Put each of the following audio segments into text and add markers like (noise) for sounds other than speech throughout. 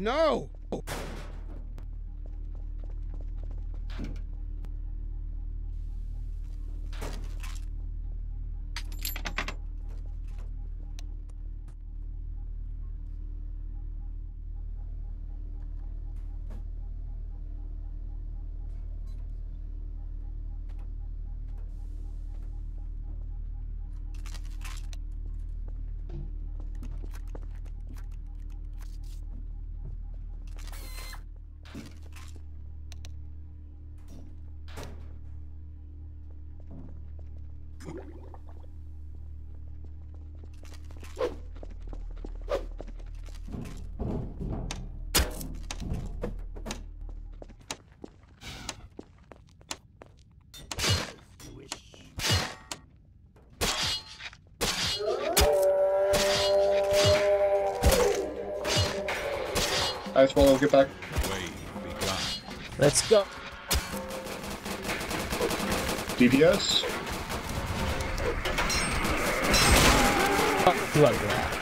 No! Ice Wallow, get back. Let's go. DPS. Fuck blood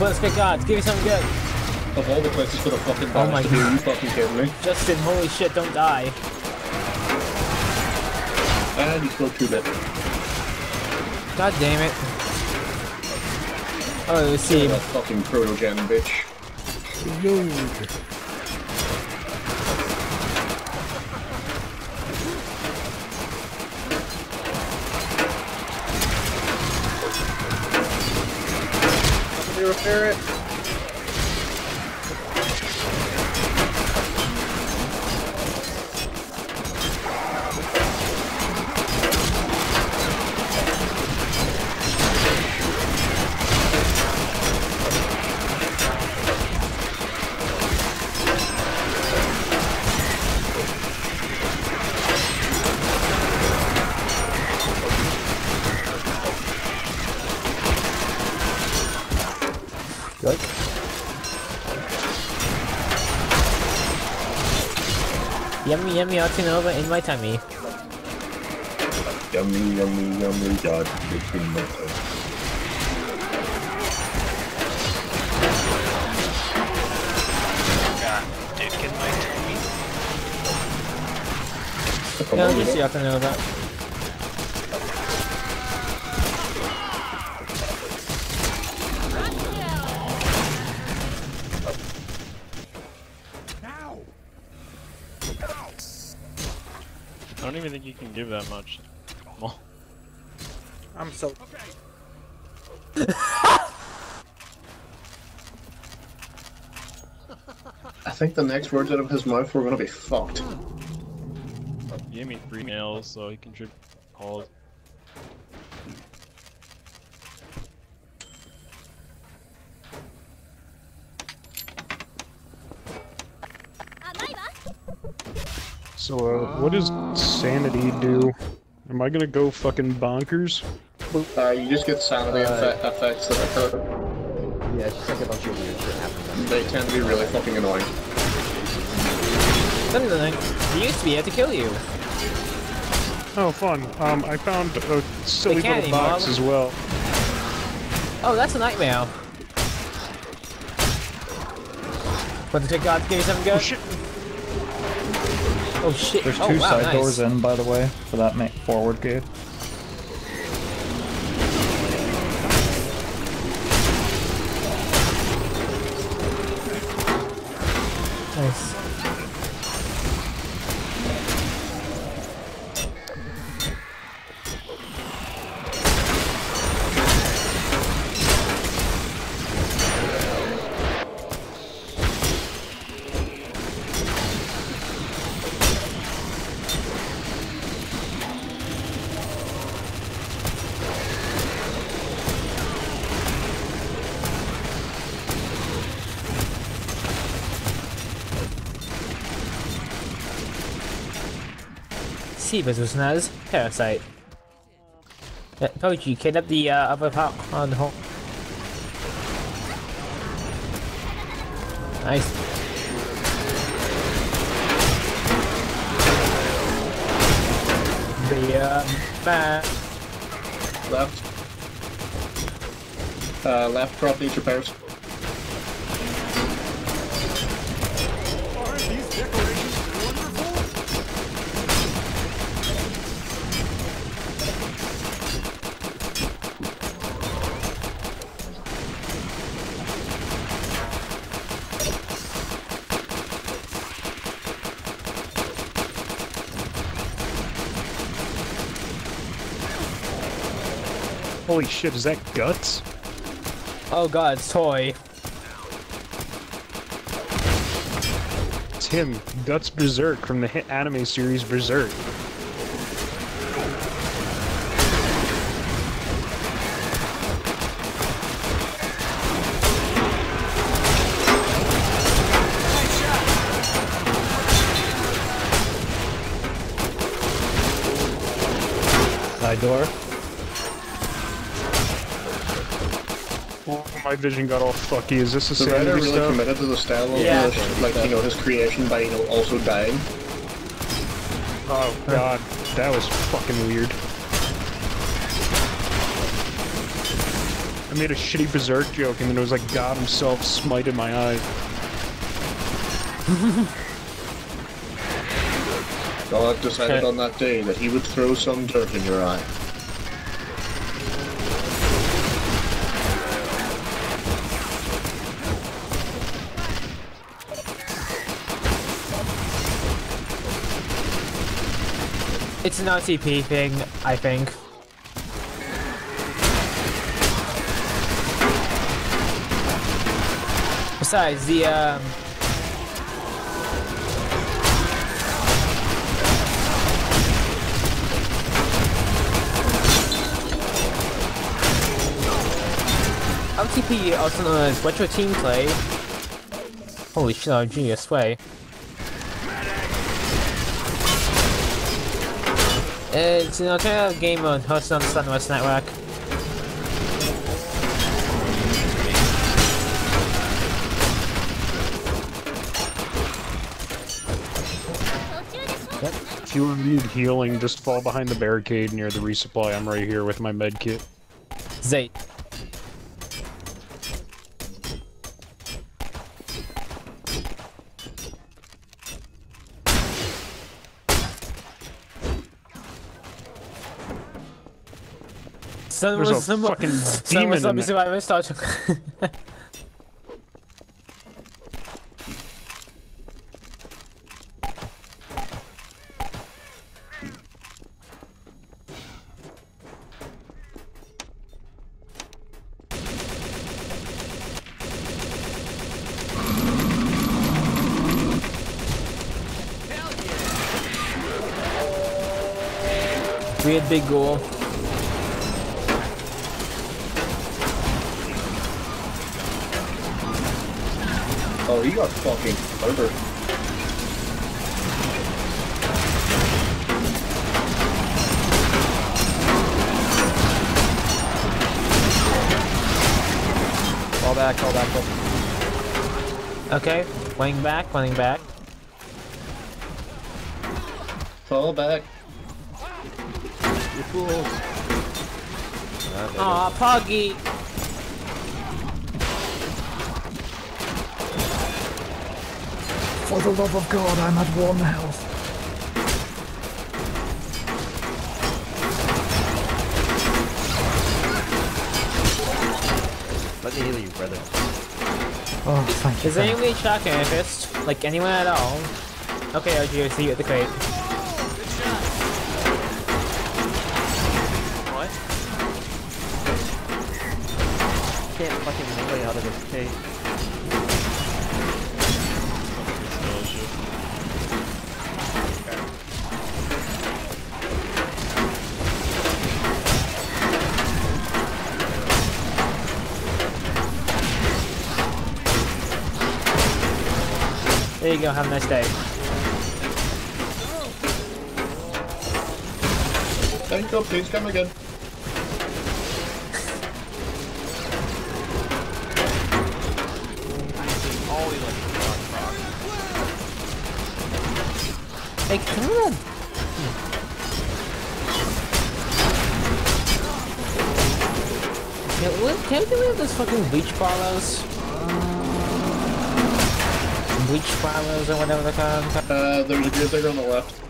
Let's get gods. Give me something good. Of all the places for the fucking Oh my damage to you fucking kidding me? Justin, holy shit, don't die. And he's still two bit. God damn it. Oh, let's see. That fucking proto-gen bitch. Somebody repair it. Good. Yummy, yummy, Octanova in my tummy. Yummy, yummy, yummy, God, it's in my tongue. God, dude, my tummy. Yeah, on, let me you see know. Even think you can give that much. Well, I'm so. I think the next words out of his mouth were gonna be fucked. he gave me three nails, so he contribute calls. So, uh, what does sanity do? Am I gonna go fucking bonkers? Uh, you just get sanity Uh, effe- effects that occur. Yeah, it's just like a bunch of weird shit happens. They tend to be really fucking annoying. Something like they used to be able to kill you. Oh, fun. Um, I found a silly can't little box anymore. as well. Oh, that's a nightmare. Want to take God give you something good? Oh shit! Oh shit. There's oh, two wow, side nice. doors in, by the way, for that ma- forward gate. Nice. Seabus was Naz. Parasite. Uh, Pochi, kidnap the uh, other part on the hole. Nice. The uh, man. Left. Uh, left, drop nature powers. Holy shit, is that guts? Oh god, it's toy. It's him, Guts Berserk from the hit anime series Berserk. Side door. Oh, my vision got all fucky. Is this a The writer sanity really stuff? committed to the style of Yeah. the, like you know his creation by you know also dying. Oh god, that was fucking weird. I made a shitty berserk joke and then it was like God himself smited my eye. God decided on that day that he would throw some dirt in your eye. It's an RTP thing, I think. Besides, the um, RTP, also known as retro team play. Holy shit, I'm genius way. It's an alternative game mode hosted on the Sunrust Network. If you need healing, just fall behind the barricade near the resupply. I'm right here with my med kit. Zate. Someone, There's a someone, fucking (laughs) demon let in me it. survive my We had big goal. you are fucking murdered. Call back, call back, call back. Okay, wing back, playing back. Fall back. You fools. Aw, For the love of God, I'm at one health. Let me heal you, brother. Oh, thank you. Is there any way shot fist? Like anyone at all? Okay, RG, I see you at the crate. What? Can't fucking melee out of this cave. There you go, have a nice day. Thank you, please come again. All electric rock rock. Hey, come on! Yeah, what, can we do with those fucking beach follows? Bleach follows or whatever they're. Uh, there's a gear digger on the left.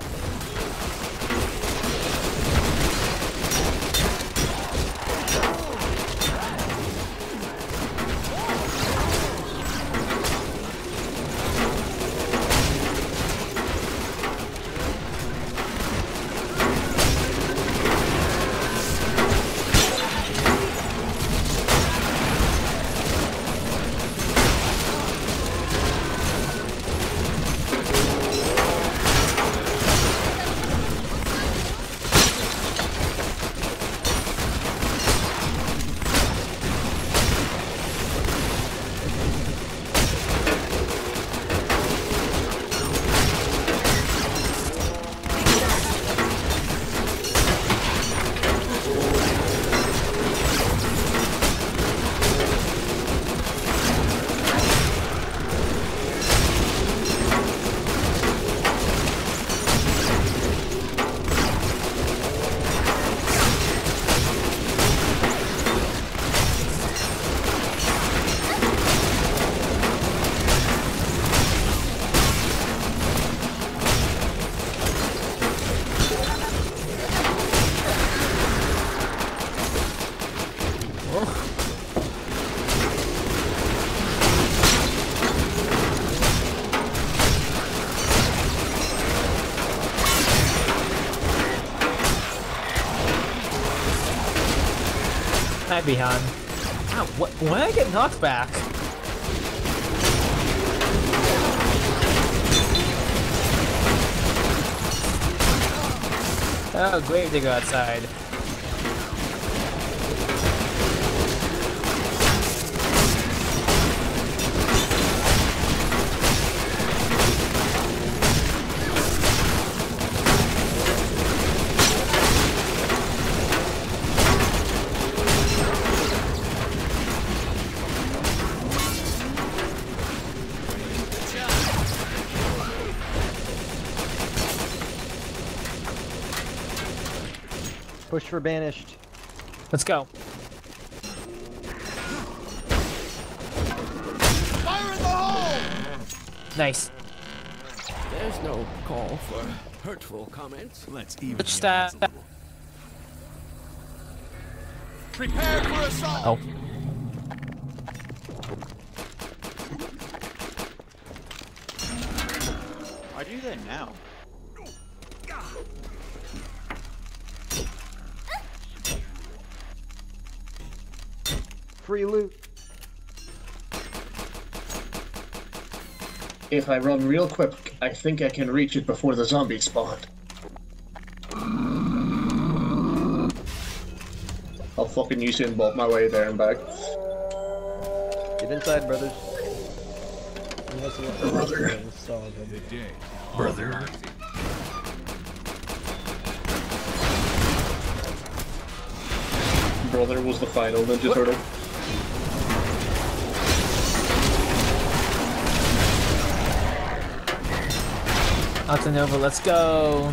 Hi, Bihan. Ow, what, when I get knocked back? Oh, great to go outside. Push for banished. Let's go. Nice. There's no call for hurtful comments. Let's even. Which that? Prepare for assault. Oh. Why do that now? Free loot. If I run real quick, I think I can reach it before the zombies spawn. I'll fucking use Usain Bolt my way there and back. Get inside, brothers. Brother. Brother was the final Ninja Turtle. Octanova, let's go.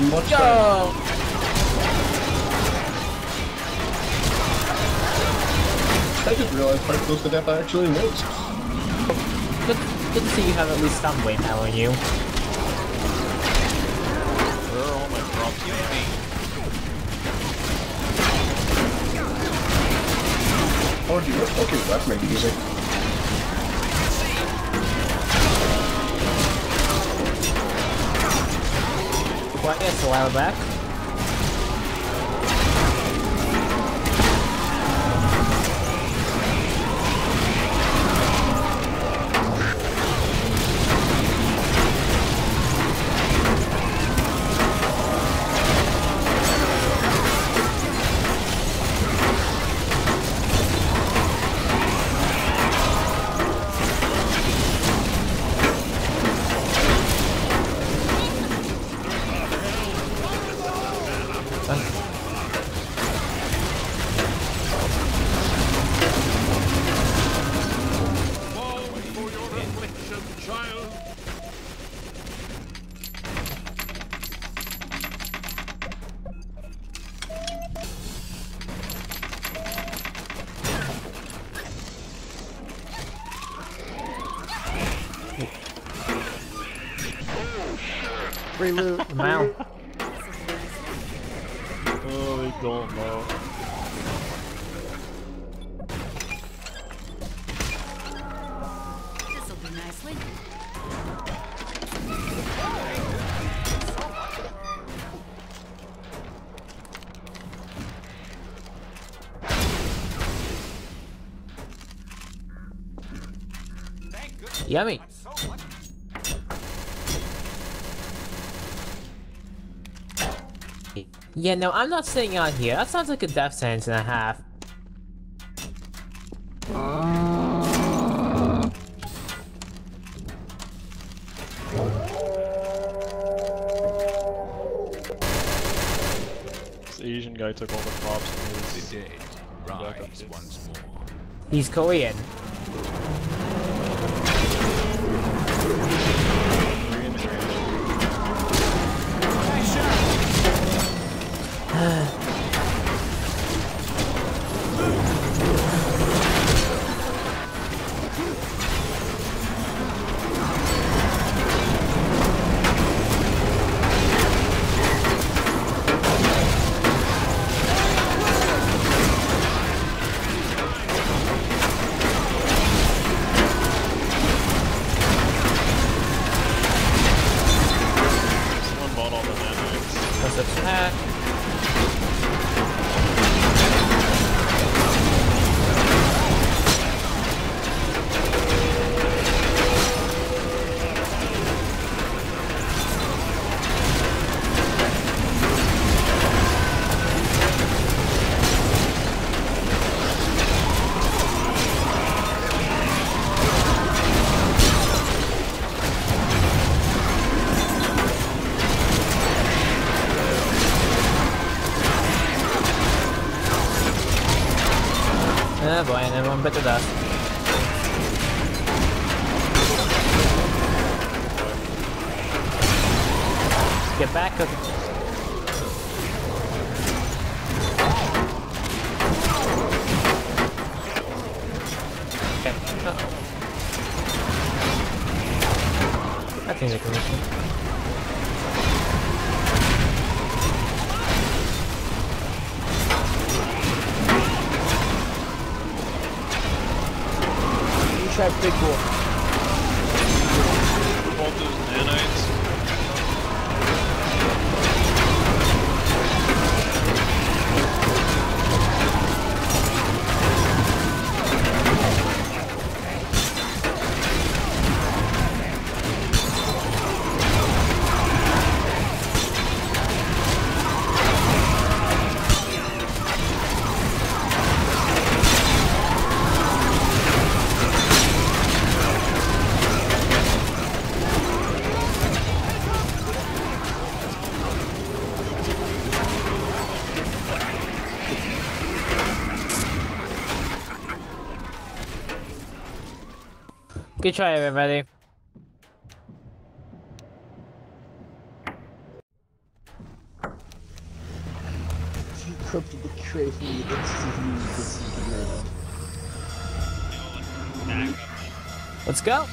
Rabbit. Much Go! I just realized how close to death I actually was. Good, good to see you have at least some weight now on you. Where are all my props? Oh, dude, what fucking weapon are Well, yes, a while back. Free loot. (laughs) Wow. Oh, they don't know. This'll do nicely. Yummy. Yeah, no, I'm not staying out here. That sounds like a death sentence and a half. This Asian guy took all the props and The everyone bit the. Get back. I think they can Try big wolf. Both those nanites. Good try, everybody. Corrupted the me. Let's go.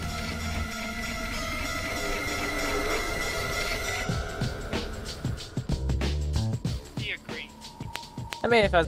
I mean, if I